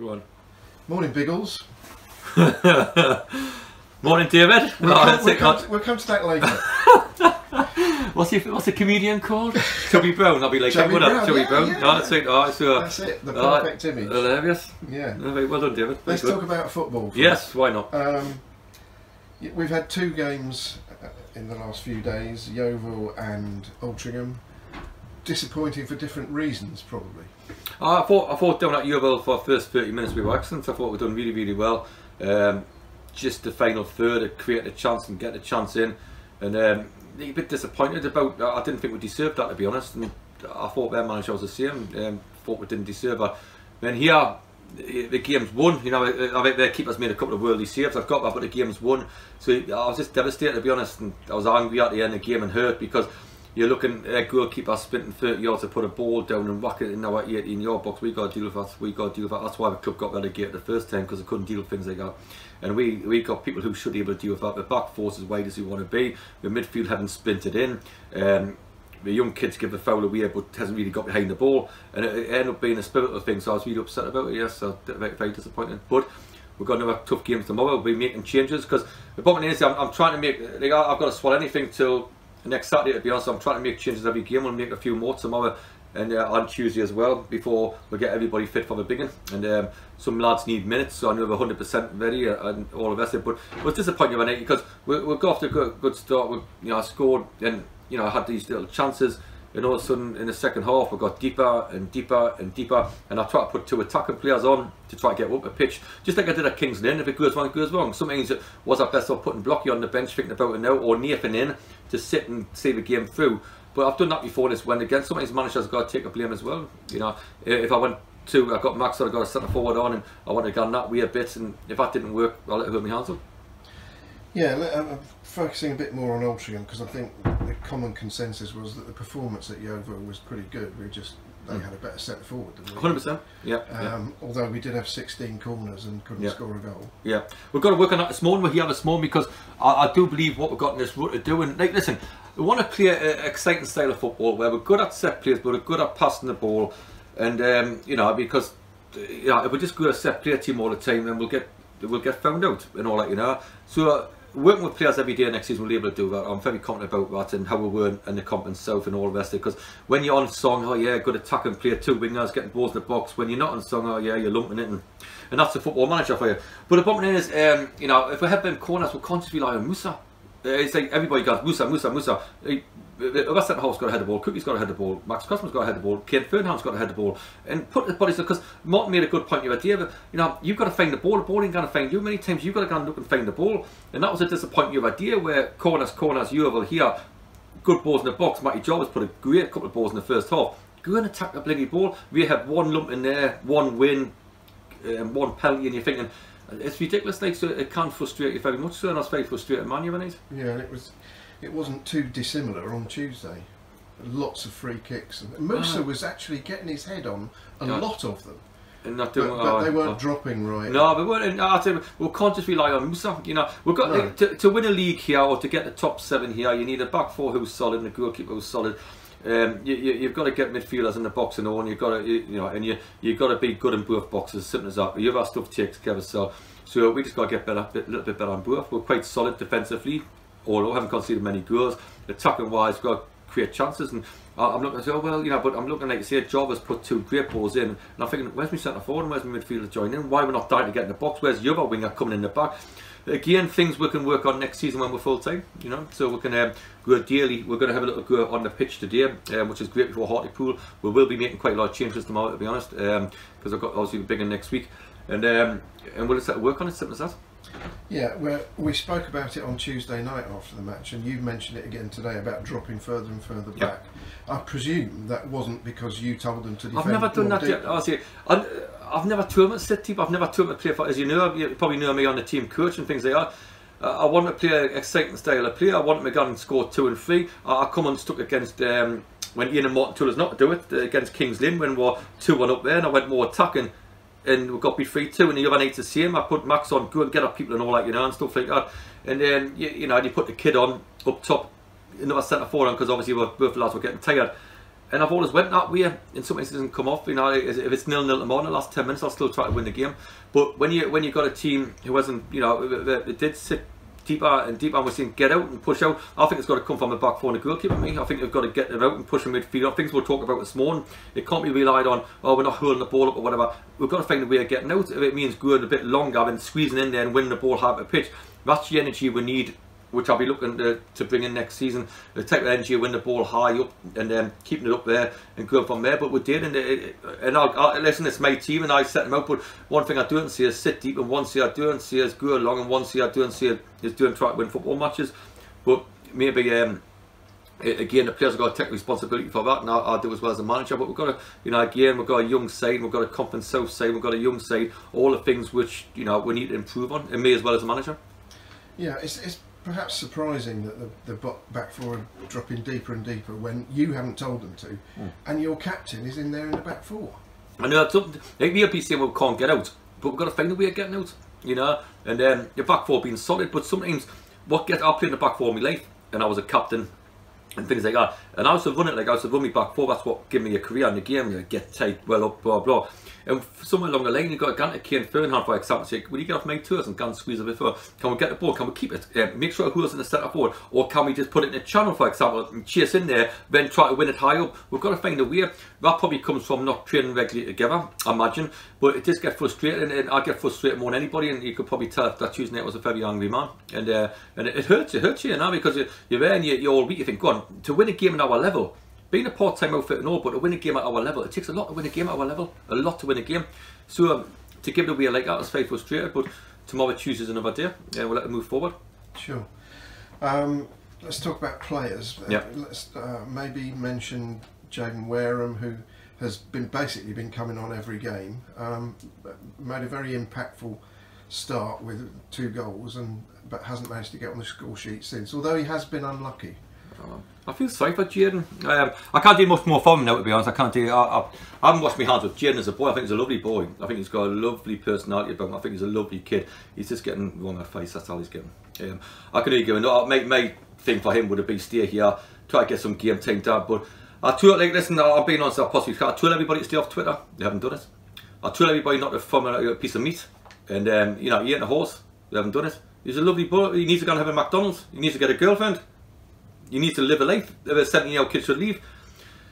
Go. Morning, Biggles. Morning, David. We'll, Oh, come, we'll, come, to- we'll come to that later. What's the what's the comedian called? Chubby Brown. I'll be like, Chubby what up, Brown, Chubby yeah, Brown? yeah. Oh, that's it. Oh, so, That's it, the perfect image. Hilarious. Yeah. Well done, David. Let's talk about football. Yes, why not? Um, we've had two games uh, in the last few days, Yeovil and Altrincham. Disappointing for different reasons, probably. Oh, I thought I thought down at Yeovil for the first 30 minutes we were excellent. I thought we'd done really, really well. Um, just the final third, to create a chance and get the chance in. And um, a bit disappointed about. I didn't think we deserved that to be honest. And I thought their manager was the same. Um, thought we didn't deserve it. Then here, the game's won. You know, I think their keeper's made a couple of worldly saves. I've got that, but the game's won. So I was just devastated to be honest. And I was angry at the end of the game and hurt because you're looking at a goalkeeper sprinting 30 yards to put a ball down and whack it in our 18 yard box. We got to deal with that. We got to deal with that. That's why the club got relegated the first time because they couldn't deal with things like that. And we we got people who should be able to deal with that. The back force as wide as we want to be. The midfield haven't splintered in. Um, the young kids give the foul away but hasn't really got behind the ball and it, it ended up being a spiritual thing so I was really upset about it yes so very, very disappointed but we've got another tough game tomorrow we'll be making changes because the bottom line is I'm, I'm trying to make like, I've got to swallow anything till next Saturday to be honest I'm trying to make changes every game. We'll make a few more tomorrow and uh, on Tuesday as well before we get everybody fit for the big one. And um, some lads need minutes so I know we're 100% ready and all the rest of it but it was disappointing when it because we, we got off to a good, good start. We you know I scored and you know I had these little chances and all of a sudden in the second half we got deeper and deeper and deeper and I tried to put two attacking players on to try to get up a pitch. Just like I did at Kings Lynn if it goes wrong it goes wrong. Sometimes it was our best off putting Blocky on the bench thinking about it now or Nathan in to sit and see the game through. But I've done that before this when again sometimes managers got to take a blame as well you know. If I went to I got Max I got a centre forward on and I wanted to go that way a bit and if that didn't work I'll let it hurt my hands up Yeah, I'm I'm uh, uh, focusing a bit more on Altrincham because I think the common consensus was that the performance at Yeovil was pretty good. We just they hmm. had a better set forward than we. 100% yeah, yeah. Um, although we did have 16 corners and couldn't Yeah. score a goal. Yeah, we've got to work on that this morning. We're here this morning because I, I do believe what we've got in this rut to do. And like, listen, we want to play an exciting style of football where we're good at set plays, but we're good at passing the ball. And um, you know, because uh, you know, if we just go a set play team all the time, then we'll get we'll get found out and all that. You know, so. Working with players every day next season, we'll be able to do that. I'm very confident about that and how we were in the conference south and all the rest of it. Because when you're on song, oh yeah, good attack and play two wingers, getting balls in the box. When you're not on song, oh yeah, you're lumping it and and that's the football manager for you. But the bottom line is, um, you know, if we have them corners, we'll constantly rely on Musa. Uh, it's like everybody goes Musa, Musa, Musa. West Centre Half's got to head the ball, Cookie's got to head the ball, Max Cosmo's got to head the ball, Kane Ferdinand's got to head the ball, and put the bodies because Martin made a good point other day. But you know, you've got to find the ball. The ball ain't going to find you. Many times you've got to go and look and find the ball, and that was a disappointing other day where corners, corners, you over here, good balls in the box. Matty Jarvis put a great couple of balls in the first half. Go and attack the bloody ball. We had one lump in there, one win, um, one penalty, and you're thinking it's ridiculous. Like so, it can frustrate you very much. So, and I was very frustrated, man. You it. Yeah, and it was it wasn't too dissimilar on Tuesday. Lots of free kicks. And Musa Ah. was actually getting his head on a Yeah. lot of them, And not but, doing. but oh, they weren't oh. dropping right. No, but we're, no, I tell you, we can't just rely on Musa. You know, we've got No. to, to win a league here or to get the top seven here. You need a back four who's solid and a goalkeeper who's solid. Um, you, you, you've got to get midfielders in the box and all, and you've got to, you, you know, and you you've got to be good in both boxes. Simple as that. You have our stuff takes care of itself. So we just got to get better, a little bit better on both. We're quite solid defensively, although haven't conceded many goals. Attacking wise, we've got to create chances and. I'm looking at say, oh well, you know, but I'm looking like you say, Jarvis put two great balls in, and I'm thinking, where's my centre forward and where's my midfielder joining? in? Why we're not dying to get in the box? Where's the other winger coming in the back? Again, things we can work on next season when we're full time, you know. So we can um, go daily. We're going to have a little go on the pitch today, um, which is great before Hartlepool. We will be making quite a lot of changes tomorrow, to be honest, because I've got obviously the big next week, and um, and we'll just work on it. Simple as that. Yeah, well, we spoke about it on Tuesday night after the match, and you mentioned it again today about dropping further and further back. I presume that wasn't because you told them to defend. I've never done that yet. deep. Honestly, I, I've never told them to sit deep. I've never them to play for. As you know, you probably know me on the team coach and things like that. Uh, I want to play an exciting style of play. I want to go and score two and three. I, I come unstuck against um, when Ian and Martin told us not to do it uh, against Kings Lynn when we were two one up there, and I went more attacking. And we got beat three two, and the other night the same. I put Max on, go and get up people and all that, you know, and stuff like that. And then you, you know, you put the kid on up top, another centre forward on because obviously we're, both lads were getting tired. And I've always went that way. In some instances, doesn't come off. You know, if it's nil nil tomorrow, the last ten minutes, I'll still try to win the game. But when you when you got a team who hasn't, you know, it did sit deeper and deeper, and we're seeing get out and push out. I think it's got to come from the back four and the goalkeeper. Me, I think they've got to get them out and push them midfield. Things we'll talk about this morning. It can't be relied on. Oh, we're not holding the ball up or whatever. We've got to find a way of getting out. If it means going a bit longer and squeezing in there and winning the ball half a pitch, that's the energy we need which I'll be looking to, to bring in next season. The take the energy, win the ball high up, and then um, keeping it up there and going from there. But we did, and, it, and I'll, I'll, listen, it's my team, and I set them out. But one thing I don't see is sit deep, and one thing I don't see is go along, and one thing I don't see is doing try to win football matches. But maybe. Um, again, the players have got to take responsibility for that, and I'll, I'll, do as well as a manager. But we've got to, you know, again, we've got a young side, we've got a confident south side, we've got a young side, all the things which you know we need to improve on, and me as well as a manager. Yeah, it's, it's perhaps surprising that the, the back four are dropping deeper and deeper when you haven't told them to, mm. and your captain is in there in the back four. I know, something, like the LPC we can't get out, but we've got to find a way of getting out, you know, and um, your back four being solid, but sometimes what get I played in the back four in my life, and I was a captain and things like that. And I also run it like I also run me back four. That's what gave me a career in the game. You get tight, well up, blah blah. And somewhere along the line, you got a guy like Kane Ferdinand, for example, say, will you get off my tours and and squeeze a bit further? Can we get the ball? Can we keep it? Uh, make sure goes in the centre forward? Or can we just put it in a channel, for example, and chase in there, then try to win it high up? We've got to find a way. That probably comes from not training regularly together, I imagine. But it does get frustrating, and I get frustrated more than anybody, and you could probably tell that Tuesday night was a very angry man. And uh, and it, hurts, it hurts you now because you're, there and you're, you're all weak. You think, go on, to win a game at our level, being a part-time outfit and all, but to win a game at our level, it takes a lot to win a game at our level. A lot to win a game. So um, to give it away like that, I was very frustrated, but tomorrow Tuesday's another day, and we'll let them move forward. Sure. Um, let's talk about players. Yeah. Uh, let's uh, maybe mention Jaden Wareham, who has been basically been coming on every game. Um, made a very impactful start with two goals, and but hasn't managed to get on the score sheet since. Although he has been unlucky. I feel sorry for Jaden. Um, I can't do much more for him now, to be honest. I can't do. I, I, I haven't washed my hands with Jaden as a boy. I think he's a lovely boy. I think he's got a lovely personality about him. I think he's a lovely kid. He's just getting wrong face. That's all he's getting. Um, I can only go. No, my, my thing for him would have been stay here, try to get some game time done. But I told like listen. I've been on. I possibly I told everybody to stay off Twitter. They haven't done it. I told everybody not to farm a piece of meat, and um, you know, he ain't a horse. They haven't done it. He's a lovely boy. He needs to go and have a McDonald's. He needs to get a girlfriend. You need to live a life. A 17 year old kid should leave.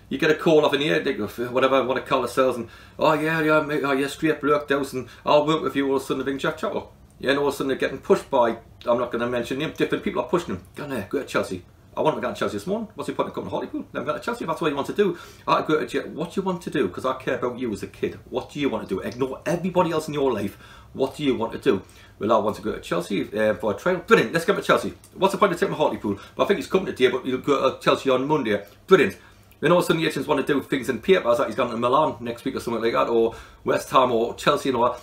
You get a call off in the air, whatever I want to call themselves, and oh yeah, yeah, mate, oh yeah, straight worked out, and I'll work with you all of a sudden, being Jack Chatwell. Yeah, and all of a sudden they're getting pushed by, I'm not going to mention them, different people are pushing them. Go there, go to Chelsea. I want to go to Chelsea this morning. What's the point of coming to Hartlepool? Then go to Chelsea. If that's what you want to do. I go to Chelsea. what do you want to do? Because I care about you as a kid. What do you want to do? Ignore everybody else in your life. What do you want to do? Well, I want to go to Chelsea uh, for a trial. Brilliant. Let's go to Chelsea. What's the point of taking Hartlepool? But I think he's coming today, but you'll go to Chelsea on Monday. Brilliant. Then all of a sudden, Hitchens want to do things in paper, like he's going to Milan next week or something like that, or West Ham or Chelsea and all that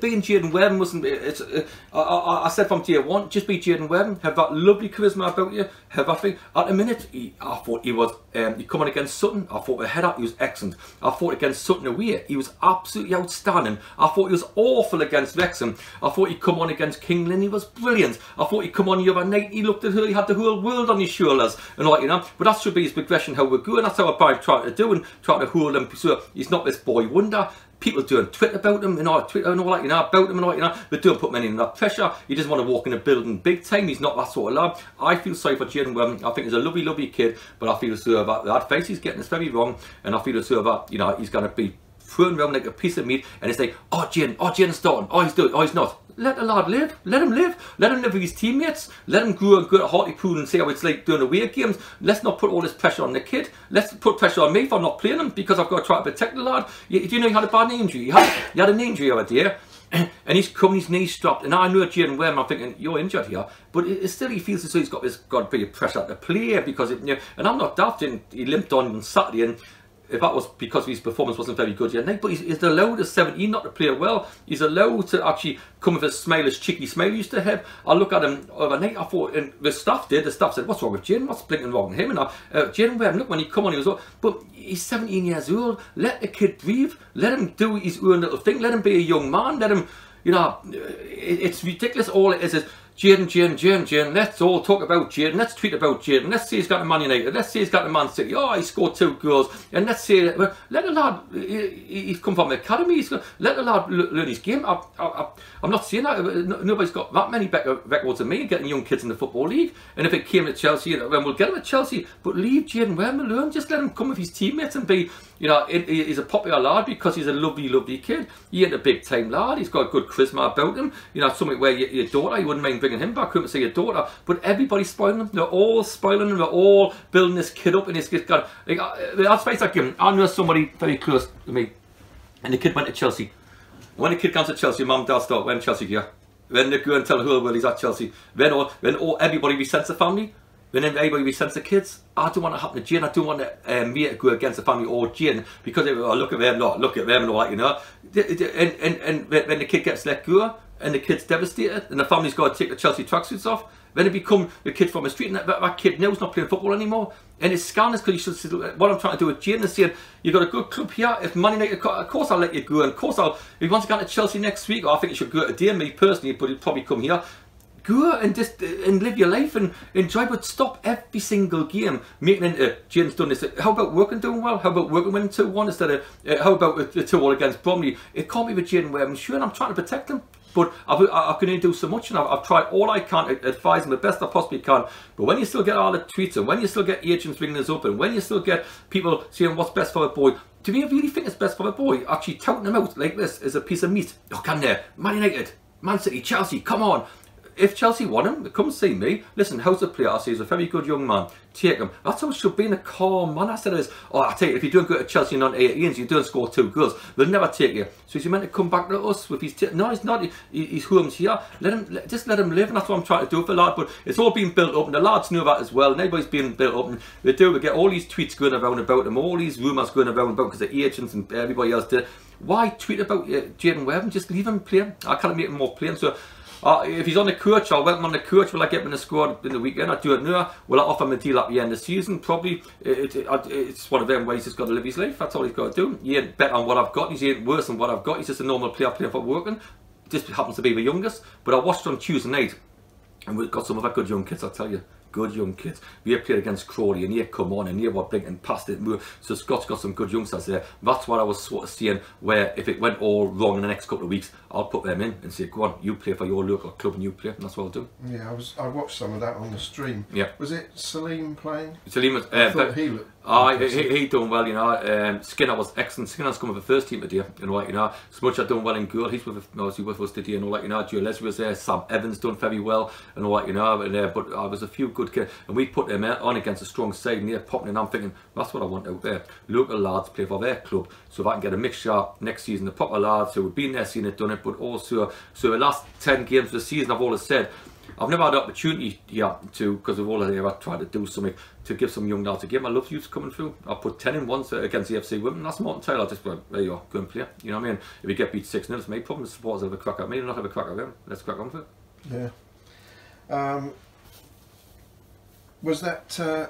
being Jaden Webb mustn't be. It's, uh, I, I, said from day one, just be Jaden Webb. Have that lovely charisma about you. Have that thing. At a minute, he, I thought he was. Um, he coming against Sutton. I thought the head up, he was excellent. I thought against Sutton away, he was absolutely outstanding. I thought he was awful against Wrexham. I thought he'd come on against King Lynn. He was brilliant. I thought he'd come on the other night. He looked at her. He had the whole world on his shoulders and all you know. But that should be his progression. How we're going. That's how I'm trying to do and trying to hold him. So he's not this boy wonder people doing Twitter about him and all Twitter and all that, you know, about him and all that, you know, but don't put many in that pressure. He doesn't want to walk in a building big time. He's not that sort of lad. I feel sorry for Jaden Webb. Um, I think he's a lovely, lovely kid, but I feel so about that face he's getting is very wrong, and I feel so about, you know, he's going to be thrown around like a piece of meat, and it's like, oh, Jaden, oh, Jaden's starting, oh, he's doing, oh, he's not let the lad live. Let him live. Let him live with his teammates. Let him grow and go to Hartlepool and see how it's like doing away games. Let's not put all this pressure on the kid. Let's put pressure on me for not playing him because I've got to try to protect the lad. You, do you know he had a bad injury? He had, he had an injury oh, over there. and he's coming, his knees dropped. And I know Jaden Webb, I'm thinking, you're injured here. But it, it still, he feels as though he's got this got a bit of pressure to play because, it, you know, and I'm not doubting, he limped on on Saturday and if that was because his performance wasn't very good yet. But he's, he's allowed at 17 not to play well. He's allowed to actually come with a smile, as cheeky smile he used to have. I look at him overnight, I thought, and the staff did, the staff said, what's wrong with Jim? What's blinking wrong with him? And I, uh, Jim, look, when he come on, he was, but he's 17 years old. Let the kid breathe. Let him do his own little thing. Let him be a young man. Let him, you know, it, it's ridiculous. All it is is Jayden, Jayden, Jayden, Jayden. Let's all talk about Jayden. Let's tweet about Jayden. Let's say he's got to Man United. Let's say he's got to Man City. Oh, he scored two goals. And let's say, well, let the lad, he, he's come from the academy. He's got, let the lad learn his game. I, I'm not saying that. Uh, nobody's got that many better records than me getting young kids in the Football League. And if it came to Chelsea, then we'll get him at Chelsea. But leave Jayden Wareham alone. Just let him come with his teammates and be, you know, he's a popular lad because he's a lovely, lovely kid. He ain't a big time lad. He's got good charisma about him. You know, something where your, your daughter, you wouldn't mind bringing him back home to see your daughter. But everybody's spoiling him. They're all spoiling him. They're all building this kid up and he's got, like, uh, that's him. I know somebody very close to me and the kid went to Chelsea. When the kid comes to Chelsea, mum and dad start, when Chelsea here? Then they go and tell world he's at Chelsea. Then all, then all, everybody resents the family. When everybody resents the kids. I don't want to happen to Jane. I don't want to, um, me to go against the family or Jane because they, oh, look at them, not look at them and all that, you know. And, and, and when the kid gets let go and the kid's devastated and the family's got to take the Chelsea tracksuits off, then it become the kid from the street and that, that kid now's not playing football anymore. And it's scandalous because you should, see what I'm trying to do with Jane is saying, you've got a good club here, if money of course I'll let you go, and of course I'll, if you want to go to Chelsea next week, I think you should go today, me personally, but you'd probably come here, go and just and live your life and enjoy but stop every single game making it into James done this how about Woking doing well how about Woking winning 2-1 instead of uh, how about the 2 all against Bromley it can't be with Jaden where I'm sure I'm trying to protect him but I've, I, can only do so much and I've, I've, tried all I can advise them the best I possibly can. But when you still get all the tweets and when you still get agents ringing us up and when you still get people saying what's best for a boy, do you really think it's best for a boy? Actually touting them out like this is a piece of meat. Oh, can there? Man United, Man City, Chelsea, come on if Chelsea want him, come see me. Listen, how's the player? He's a very good young man. Take him. That's how it should be in a calm man. I said is, oh, I tell you, if you don't go to Chelsea on 18s, you don't score two goals, they'll never take you. So is he meant to come back to us with his No, he's not. He, he's home's here. Let him, let, just let him live, and that's what I'm trying to do for the lad. But it's all been built up, and the lads know that as well, and everybody's being built up. And they do, we get all these tweets going around about him, all these rumours going around about because the agents and everybody else did. Why tweet about uh, Jayden Webb and just leave him playing? I can't make him more playing. So uh, if he's on the coach, I'll welcome on the coach. Will I get him in the squad in the weekend? I do it now. Will I offer him a deal at the end of the season? Probably. It, it, it, it's one of them ways he's got to live his life. That's all he's got to do. He ain't better on what I've got. He's ain't worse than what I've got. He's just a normal player playing for Woking. Just happens to be the youngest. But I watched on Tuesday night, and we've got some other good young kids, I'll tell you good young kids. We played against Crawley and here come on and here what Blinken passed it. So Scott's got some good youngsters there. That's what I was sort of seeing where if it went all wrong in the next couple of weeks, I'll put them in and say, go on, you play for your local club and you play. And that's what I'll do. Yeah, I was I watched some of that on the stream. Yeah. Was it Salim playing? Salim was, uh, I thought he looked Oh, he, he done well, you know. Um, Skinner was excellent. Skinner's come with the first team today, you know, like, you know. Smudge done well in goal. He's with obviously with us today, and all that, you know. Joe Leslie was there. Sam Evans done very well, and all that, you know. And, uh, but uh, there's a few good kids, and we put them on against a strong side, and they're popping, and I'm thinking that's what I want out there. Local lads play for their club, so if I can get a mixture next season, the proper lads who have been there, seen it, done it, but also so the last ten games of the season, I've always said I've never had the opportunity yeah, to, because of all of the I've tried to do something to give some young lads a game. I love youth coming through. I put 10 in once against the FC Women. That's Martin Taylor. I just went, there you are, go and play. You know what I mean? If you get beat 6 0, it's my problem. The supporters have a crack at me, not have a crack at them. Let's crack on for it. Yeah. Um, was that uh,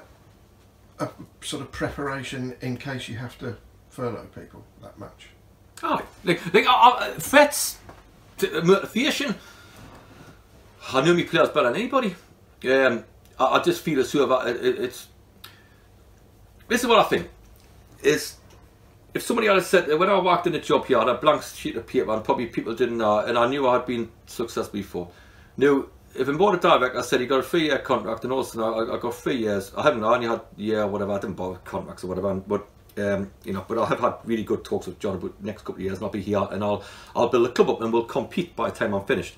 a sort of preparation in case you have to furlough people that much? Oh, like, like uh, uh threats, motivation. I know my players better than anybody. Um, I, I, just feel as though it, it, it's. This is what I think. Is if somebody had said when I walked in the job here, I had a blank sheet of paper, and probably people didn't know, and I knew I had been successful before. Now, if I'm board of director, I said you got a three year contract, and also I, I got three years. I haven't I only had yeah whatever. I didn't bother contracts or whatever, but. Um, you know, but I have had really good talks with John about the next couple of years, and I'll be here, and I'll I'll build a club up, and we'll compete by the time I'm finished.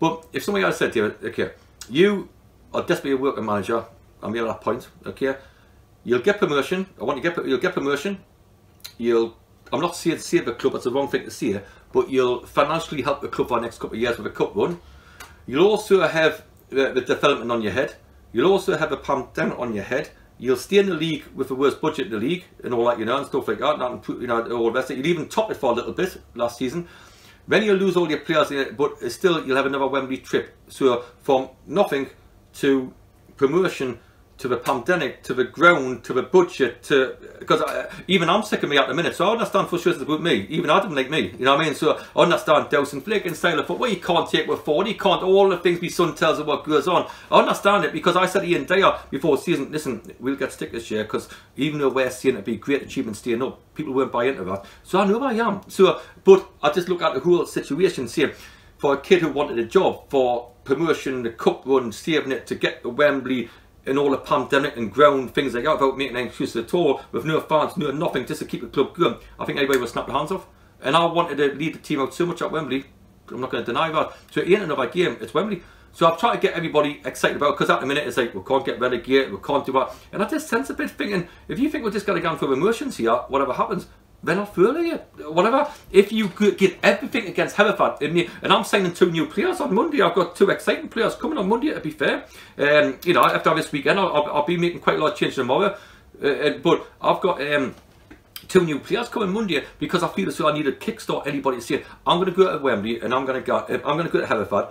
But if somebody else said to you, okay, you are desperately a Woking manager, I'm here at that point, okay, you'll get promotion, I want you to get, you'll get promotion, you'll, I'm not saying save the club, that's the wrong thing to say, but you'll financially help the club for the next couple of years with a cup run. You'll also have the, the development on your head, you'll also have a pandemic on your head, you'll stay in the league with the worst budget in the league and all that, you know, and stuff like that, and, you know, all the rest. You'll even top it for a little bit last season. Then you'll lose all your players, eh, but still you'll have another Wembley trip. So from nothing to promotion to the pandemic, to the ground, to the budget, to because even I'm sick of me at the minute, so I understand frustrations about me. Even I didn't like me, you know what I mean? So I understand Dowson Flick and style of football. You can't take with forward, you can't all the things my son tells of what goes on. I understand it because I said Ian Dyer before season, listen, we'll get stick this year because even though we're seeing it be great achievement staying up, people weren't buying into that. So I know I am. So, but I just look at the whole situation, see, for a kid who wanted a job, for promotion, the cup run, saving it to get to Wembley and all the pandemic and ground things like that without making any excuses at all, with no fans, no nothing, just to keep the club going, I think everybody would snap their hands off. And I wanted to lead the team out so much at Wembley, I'm not going to deny that. So end of another game, it's Wembley. So I've tried to get everybody excited about because at the minute it's like we can't get relegated, we can't do that. And I just sense a bit thinking, if you think we're just going to go through emotions here, whatever happens, then I'll furlough you. Whatever. If you could get everything against Hereford, and I'm signing two new players on Monday, I've got two exciting players coming on Monday, to be fair. Um, you know, after this weekend, I'll, I'll, be making quite a lot of change tomorrow. Uh, but I've got um, two new players coming Monday because I feel as though I need to kickstart anybody to say, I'm going to go to Wembley and I'm going to go, I'm going to go to Hereford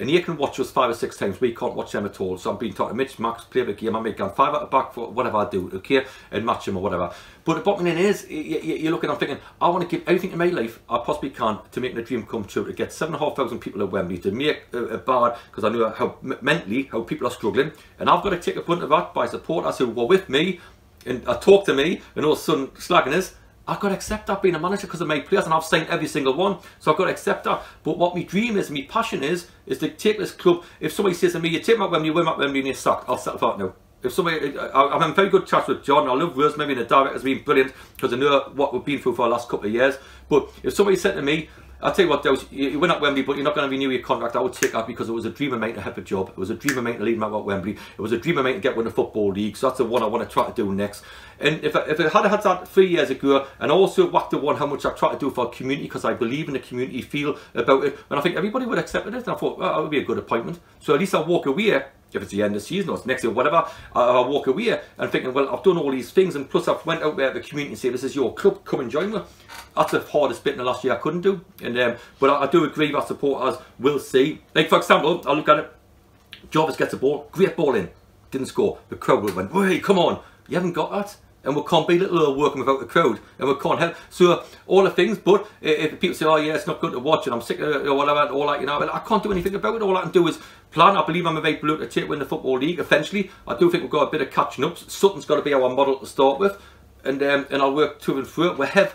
and you can watch us five or six times. We can't watch them at all. So I'm being taught to Mitch, Max, play the game. I make them five out the back for whatever I do, okay, and match them or whatever. But the bottom line is, you're looking, I'm thinking, I want to give everything in my life I possibly can to make the dream come true, to get seven and a half thousand people at Wembley, to make a, bar, because I know how mentally how people are struggling, and I've got to take a brunt of that by supporters who were with me and uh, I talk to me, and all of a sudden slagging us. I've got to accept that being a manager because I made players and I've signed every single one. So I've got to accept that. But what my dream is, my passion is, is to take this club. If somebody says to me, you take out when you win Wembley and you're sacked, I'll settle for that now. If somebody, I, I'm in very good touch with John. I love Rosemary and the director's been brilliant because I know what we've been through for the last couple of years. But if somebody said to me, I'll tell you what, Dose, you, you win at Wembley, but you're not going to renew your contract. I would take that because it was a dream of mine to have a job. It was a dream of mine to lead me at Wembley. It was a dream of mine to get win the Football League. So that's the one I want to try to do next. And if I, if I had had that three years ago, and also whacked the one how much I try to do for a community because I believe in the community feel about it, and I think everybody would accept it. And I thought, well, that would be a good appointment. So at least I'll walk away if it's the end of the season or it's next year, whatever, I'll walk away and thinking, well, I've done all these things, and plus I've went out there at the community and say, this is your club, come and join me. That's the hardest bit in the last year I couldn't do. And um, But I, I, do agree that supporters will see. Like, for example, I look at it, Jarvis gets a ball, great ball in, didn't score. The crowd went, hey, come on, you haven't got that and we can't be little Woking without the crowd and we can't help. So all the things but if people say oh yeah it's not good to watch and I'm sick of it or whatever all that you know I can't do anything about it. All I can do is plan. I believe I'm a very blue to take win the football league eventually. I do think we've got a bit of catching up. Sutton's got to be our model to start with. And um, and I'll work to and through it. We have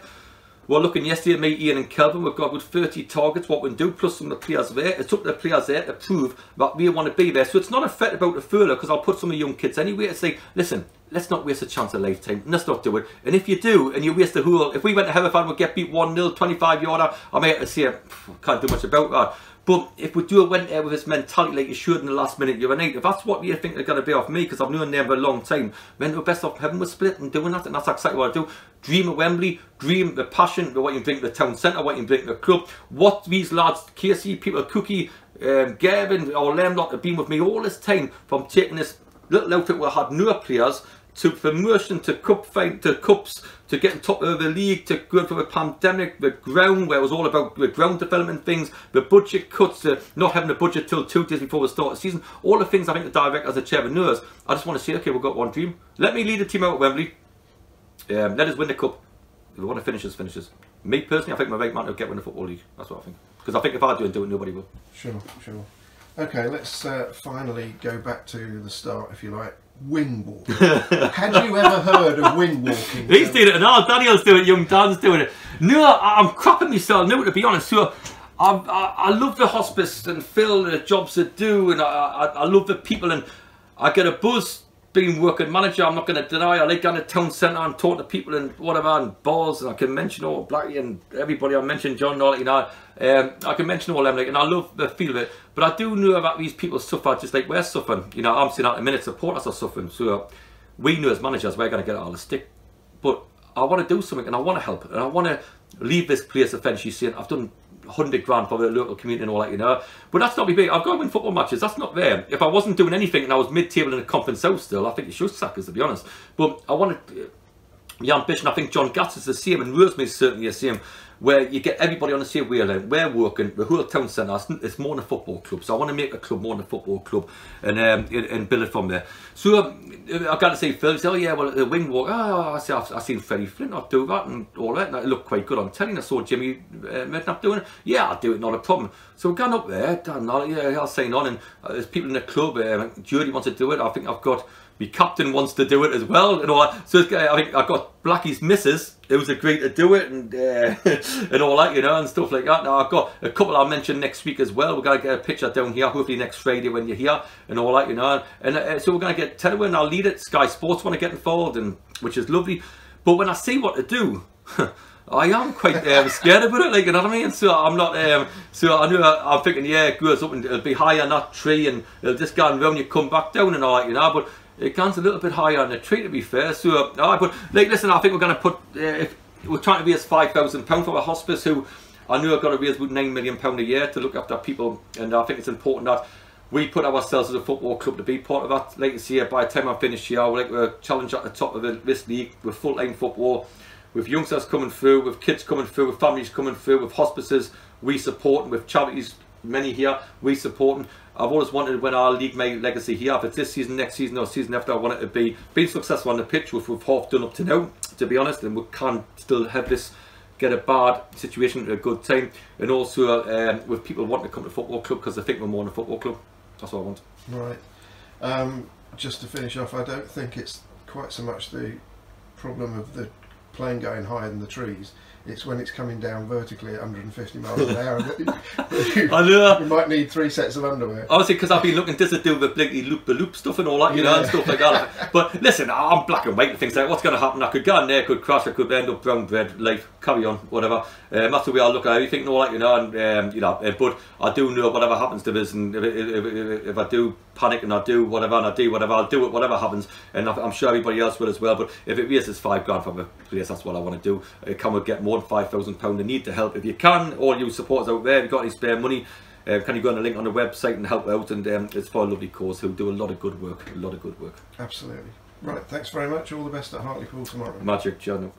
we're looking yesterday, me, Ian and Kelvin, we've got about 30 targets, what we can do, plus some of the players there. It's up to the players there to prove that we want to be there. So it's not a threat about the furlough, because I'll put some of the young kids anyway to say, listen, let's not waste a chance of lifetime. Let's not do it. And if you do, and you waste the whole, if we went to Hereford, we'd get beat 1-0, 25 yarder, I to say, can't do much about that. But if we do it went there with this mentality like you should in the last minute, you're an eight. If that's what you think they're going to be off me, because I've known them for a long time, then we're best off having with split and doing that, and that's exactly what I do. Dream of Wembley, dream the passion, the what you to the town centre, what you to the club. What these lads, Casey, people, Cookie, um, Gavin, or lot have been with me all this time from taking this little outfit where I had no players to promotion to cup fight to cups to getting top of the league to going through a pandemic the ground where it was all about the ground development things the budget cuts not having a budget till two days before the start of the season all the things I think the director as a chairman knows. I just want to say okay we've got one dream. Let me lead the team out at Wembley. Um, let us win the cup. If we want to finish us finishes me personally I think my right man will get win the football league. That's what I think. Because I think if I do and do it nobody will. Sure sure. Okay let's uh, finally go back to the start if you like wind walking. Had you ever heard of wind walking? He's doing it now. Daniel's doing it. Young Dan's doing it. No, I'm crapping myself No, to be honest. So I, I, I love the hospice and Phil and the jobs they do, and I, I, I love the people, and I get a buzz being Woking manager, I'm not going to deny. I like going to town centre and talk to people and whatever and balls, and I can mention all Blackie and everybody. I mentioned John, all you know. Um, I can mention all them, like, and I love the feel of it. But I do know about these people suffer just like we're suffering. You know, I'm seeing out a minute supporters are suffering. So we know as managers we're going to get all the stick. But I want to do something and I want to help and I want to leave this place eventually saying I've done 100 grand for the local community and all that, you know. But that's not me big. I've got to win football matches. That's not there. If I wasn't doing anything and I was mid-table in a conference south still, I think you should sack us, to be honest. But I want to... the ambition, I think John Gatz is the same and Rosemary is certainly the same where you get everybody on the same wavelength. We're Woking, the whole town centre, it's more than a football club. So I want to make a club more than a football club and um, and build it from there. So um, I've got to say, Phil, oh yeah, well, the wing walk, oh, I see, I've, I've seen Freddie Flintoff do that and all that, and it looked quite good. I'm telling you, I saw Jimmy uh, Mednap doing it. Yeah, I'll do it, not a problem. So we're going up there, done, yeah, I'll sign on, and uh, there's people in the club, uh, Judy wants to do it. I think I've got my captain wants to do it as well and all that. So I think I got Blackie's missus was agreed to do it and uh, and all that, you know, and stuff like that. Now I've got a couple I'll mention next week as well. We're gonna get a picture down here, hopefully next Friday when you're here and all that, you know. And uh, so we're gonna get Telewin and I'll lead it. Sky Sports want to get involved and which is lovely. But when I see what to do. I am quite um, scared about it, like you know what I mean. So I'm not. Um, so I know I'm thinking, yeah, it goes up and it'll be higher on that tree, and it'll just go around. You come back down and all that, you know. But it comes a little bit higher on the tree to be fair. So, uh, but like, listen, I think we're going to put, uh, if we're trying to raise £5,000 for a hospice who I know I've got to raise about £9 million a year to look after people. And I think it's important that we put ourselves as a football club to be part of that. Like you see, by the time I finish here, we're like we're challenge at the top of this league with full-time football, with youngsters coming through, with kids coming through, with families coming through, with hospices we support, with charities, many here we support. Them. I've always wanted when our league made legacy here, if it's this season, next season or season after, I want it to be being successful on the pitch, which we've half done up to now, to be honest, and we can't still have this get a bad situation at a good time, and also um, with people wanting to come to football club because they think we're more than a football club. That's what I want. Right. Um, just to finish off, I don't think it's quite so much the problem of the plane going higher than the trees it's when it's coming down vertically at 150 miles an hour. you, I know. You might need three sets of underwear. Obviously, because I've been looking to do the blinky loop the loop stuff and all that, you yeah. know, and stuff like that. but listen, I'm black and white and things like what's going to happen? I could go in there, could crash, I could end up brown bread, life, carry on, whatever. Um, that's the way I look at everything all that, you know. And um, you know, uh, but I do know whatever happens to this, and if, if, if, if I do panic and I do whatever and I do whatever, I'll do it whatever happens, and I'm sure everybody else will as well. But if it raises five grand from a place, that's what I want to do. Uh, can we get more than five thousand pound? They need to help if you can. All you supporters out there, if you've got any spare money. Uh, can you go on the link on the website and help out? And um, it's for a lovely cause who do a lot of good work. A lot of good work. Absolutely. Right. Thanks very much. All the best at Hartlepool tomorrow. Magic, John.